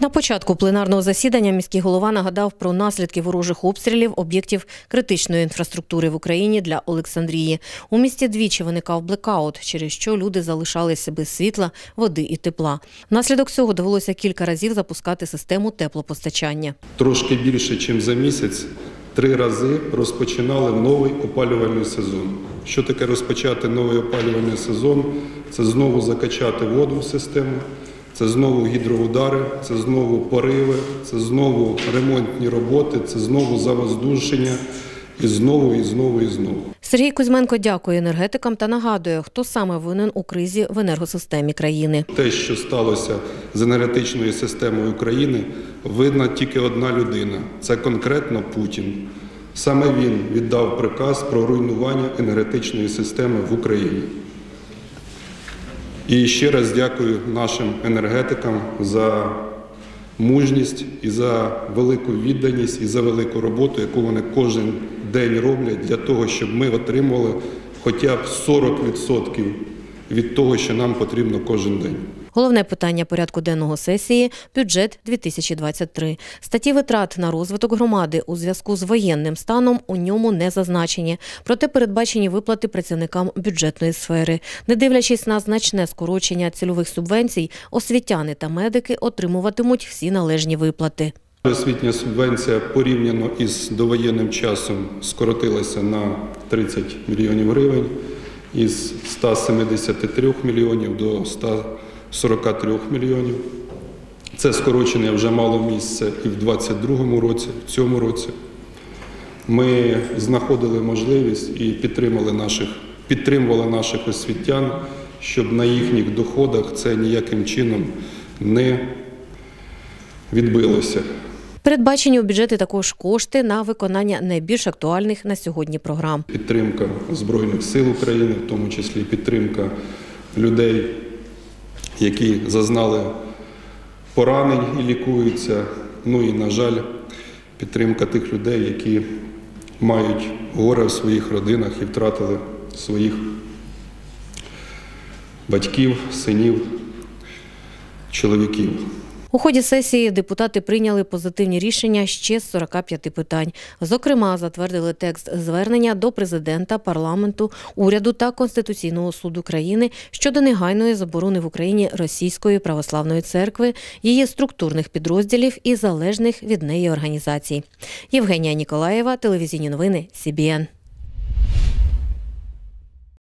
На початку пленарного засідання міський голова нагадав про наслідки ворожих обстрілів об'єктів критичної інфраструктури в Україні для Олександрії. У місті двічі виникав блекаут, через що люди залишалися без світла, води і тепла. Внаслідок цього довелося кілька разів запускати систему теплопостачання. Трошки більше, ніж за місяць, три рази розпочинали новий опалювальний сезон. Що таке розпочати новий опалювальний сезон? Це знову закачати воду в систему, це знову гідроудари, це знову пориви, це знову ремонтні роботи, це знову завоздушення і знову, і знову, і знову. Сергій Кузьменко дякує енергетикам та нагадує, хто саме винен у кризі в енергосистемі країни. Те, що сталося з енергетичною системою України, видна тільки одна людина це конкретно Путін. Саме він віддав приказ про руйнування енергетичної системи в Україні. І ще раз дякую нашим енергетикам за мужність і за велику відданість і за велику роботу, яку вони кожен день роблять для того, щоб ми отримували хоча б 40% від того, що нам потрібно кожен день. Головне питання порядку денного сесії бюджет 2023. Статті витрат на розвиток громади у зв'язку з воєнним станом у ньому не зазначені. Проте передбачені виплати працівникам бюджетної сфери. Не дивлячись на значне скорочення цільових субвенцій, освітяни та медики отримуватимуть всі належні виплати. Освітня субвенція порівняно із довоєнним часом скоротилася на 30 мільйонів гривень із 173 мільйонів до 143 мільйонів. Це скорочення вже мало місце і в 2022 році, в цьому році. Ми знаходили можливість і підтримали наших, підтримували наших освітян, щоб на їхніх доходах це ніяким чином не відбилося. Передбачені у бюджеті також кошти на виконання найбільш актуальних на сьогодні програм. Підтримка Збройних сил України, в тому числі підтримка людей, які зазнали поранень і лікуються. Ну і, на жаль, підтримка тих людей, які мають горе в своїх родинах і втратили своїх батьків, синів, чоловіків. У ході сесії депутати прийняли позитивні рішення ще з 45 питань. Зокрема, затвердили текст звернення до президента, парламенту, уряду та Конституційного суду країни щодо негайної заборони в Україні Російської православної церкви, її структурних підрозділів і залежних від неї організацій. Євгенія Ніколаєва, телевізійні новини СІБІН.